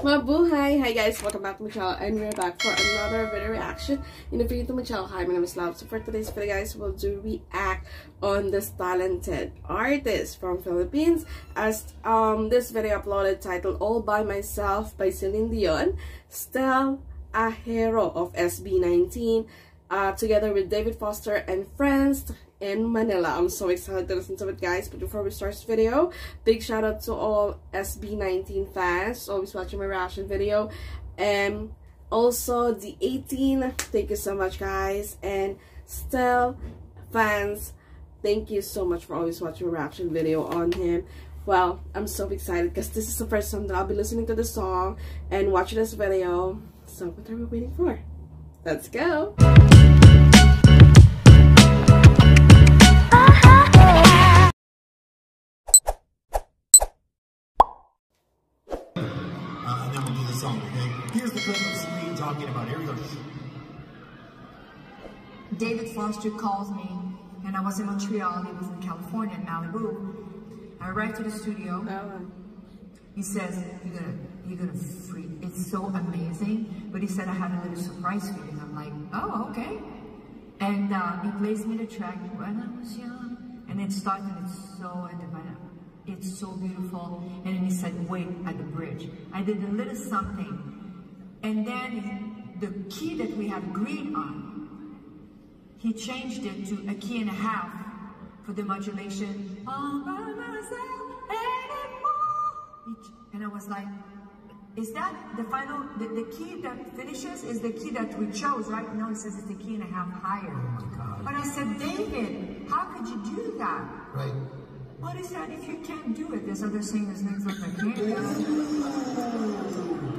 Mabuhay! Hi guys, welcome back to my channel and we're back for another video reaction in the video to my channel. Hi, my name is Love. So for today's video guys, we'll do react on this talented artist from Philippines as um this video uploaded titled All By Myself by Celine Dion, still a hero of SB19 uh, together with David Foster and friends in Manila. I'm so excited to listen to it, guys. But before we start this video, big shout out to all SB19 fans always watching my reaction video. And also the A'TIN, thank you so much, guys. And Stell fans, thank you so much for always watching my reaction video on him. Well, I'm so excited because this is the first time that I'll be listening to the song and watching this video. So what are we waiting for? Let's go! Song, okay? Here's the clip of Celine talking about it. Here we go. David Foster calls me, and I was in Montreal. He was in California, in Malibu. I arrived to the studio. Oh. He says, "You're gonna, you're gonna freak. It's so amazing." But he said I had a little surprise for you. I'm like, "Oh, okay." And uh, he plays me the track when I was young, and it starts, and it's so divine. It's so beautiful. And then he said, wait at the bridge. I did a little something. And then the key that we have agreed on, he changed it to a key and a half for the modulation. And I was like, is that the final, the, the key that finishes is the key that we chose, right? No, it says it's the key and a half higher. Oh but I said, David, how could you do that? Right. What is that if you can't do it? There's other singers' names like I can't do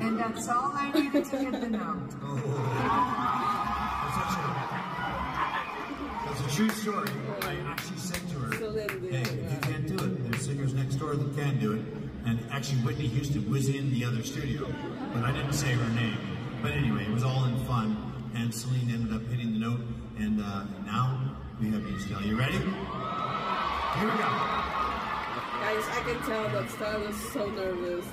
And that's all I needed to get the note. That's a true story. I actually said to her, hey, if you can't do it, there's singers next door that can do it. And actually Whitney Houston was in the other studio, but I didn't say her name. But anyway, it was all in fun, and Celine ended up hitting the note, and uh, now we have Stell. You ready? Guys, I can tell that Stell is so nervous.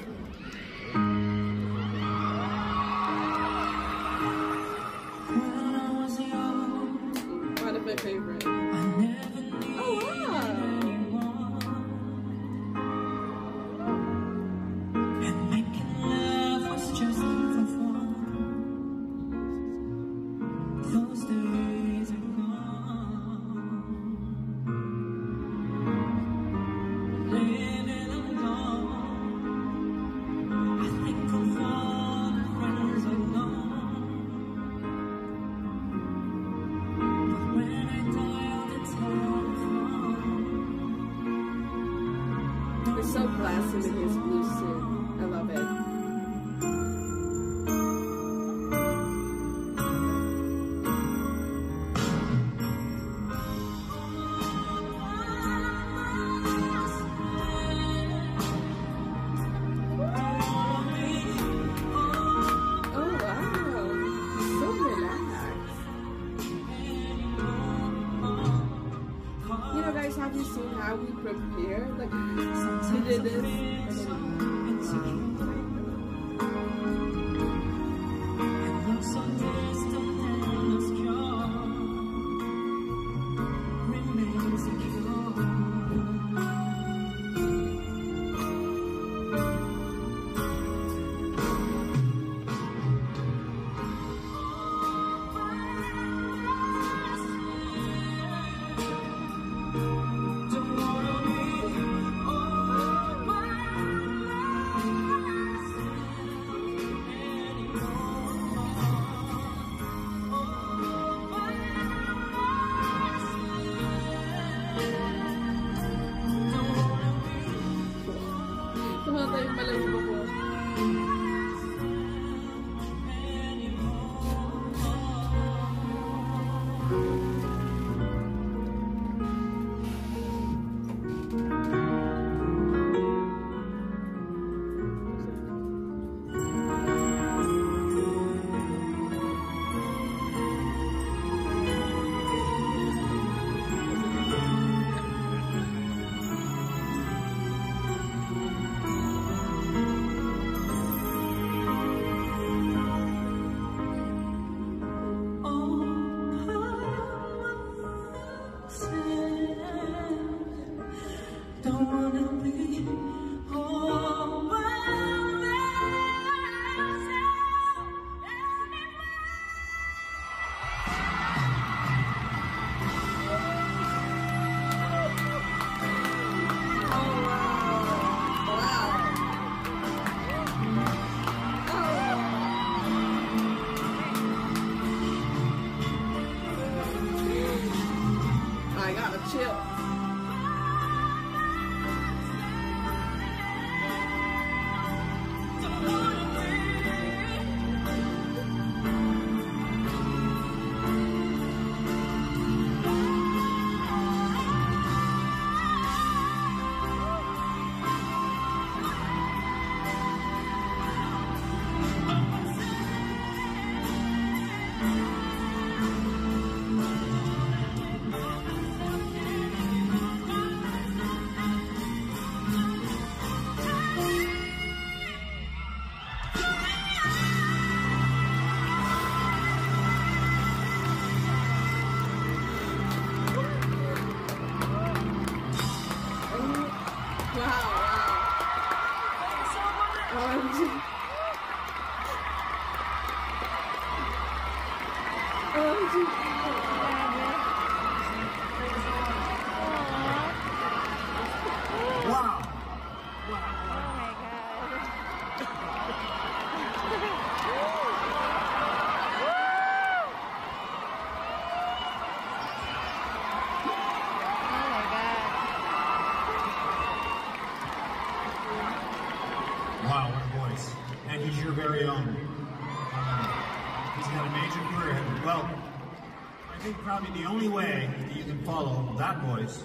Only way that you can follow that voice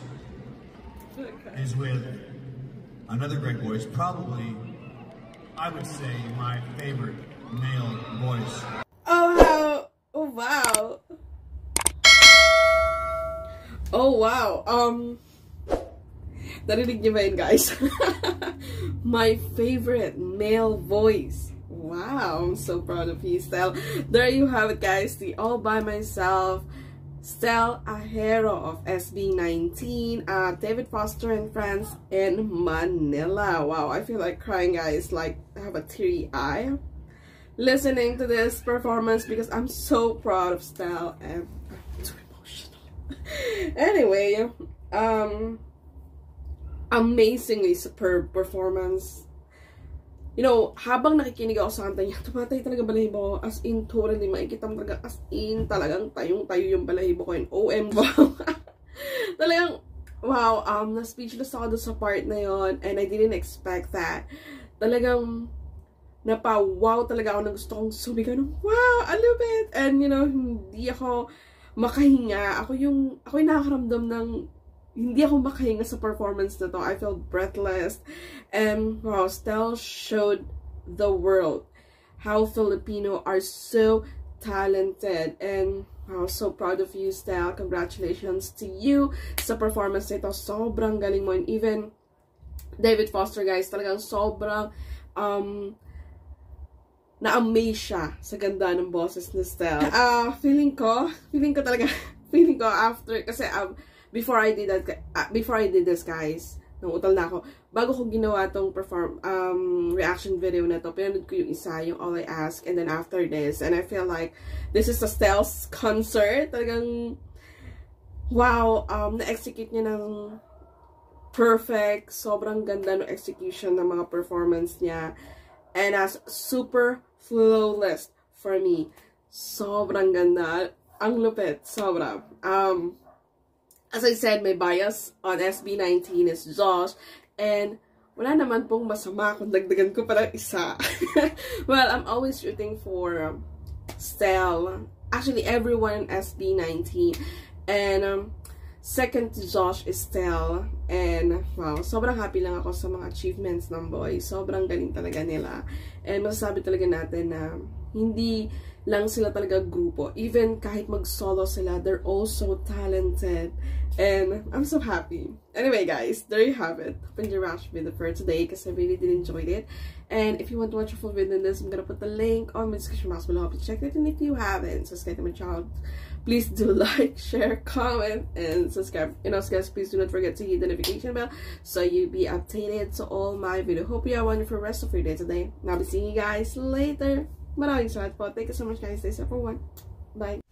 is with another great voice, probably, I would say, my favorite male voice. Oh, how, oh, wow. Oh, wow. Um, narinig niyo ba yun, guys? my favorite male voice. Wow, I'm so proud of you, Stell. There you have it, guys. The All By Myself, Stell Ajero of SB19, uh, David Foster and Friends in Manila. Wow, I feel like crying, guys. Like, I have a teary eye listening to this performance because I'm so proud of Stell and I'm too emotional. anyway, um, amazingly superb performance. You know, habang nakikinig ako sa kanta niya, tumatay talaga balahibo ko. As in, totally makikita mo talaga, as in, talagang tayong-tayo yung balahibo ko. And OM, wow. talagang, wow, um, na-speechless ako doon sa part na yon And I didn't expect that. Talagang, napa-wow talaga ako na gusto kong sumigaw ng, wow, I love it! And, you know, hindi ako makahinga. Ako yung, ako yung nakakaramdam ng hindi ako makahinga sa performance na to. I felt breathless. And wow, Stel showed the world how Filipino are so talented. And wow, so proud of you, Stel. Congratulations to you sa performance nito. Sobrang galing mo. And even David Foster, guys, talagang sobrang um, na-amaze siya sa ganda ng boses ni Stel. Uh, feeling ko, feeling ko talaga, feeling ko after, kasi um, before I did that, uh, before I did this, guys, nangutal na ako, bago ko ginawa tong perform, um, reaction video na to, pinanood ko yung isa, yung All I Ask, and then after this, and I feel like, this is a Stel's concert, talagang, wow, um, na-execute niya ng perfect, sobrang ganda ng execution ng mga performance niya, and as super flawless for me. Sobrang ganda. Ang lupit. Sobra. Um, as I said, may bias on SB19 is Josh. And wala naman pong masama kung dagdagan ko pa ng isa. well, I'm always rooting for um, Stel. Actually, everyone in SB19. And um, second to Josh is Stel. And wow, sobrang happy lang ako sa mga achievements ng boys. Sobrang galing talaga nila. And masasabi talaga natin na hindi lang sila talaga grupo. Even kahit mag-solo sila, they're also talented. And I'm so happy. Anyway, guys, there you have it. Your reaction video for today because I really did enjoy it. And if you want to watch a full video in this, I'm gonna put the link on my description box below. Please check it. And if you haven't, subscribe to my channel. Please do like, share, comment, and subscribe. And also, guys, please do not forget to hit the notification bell so you'll be updated to all my video. Hope you have a wonderful rest of your day today. And I'll be seeing you guys later. Maraming salamat po. Thank you so much, guys. Stay safe for one. Bye.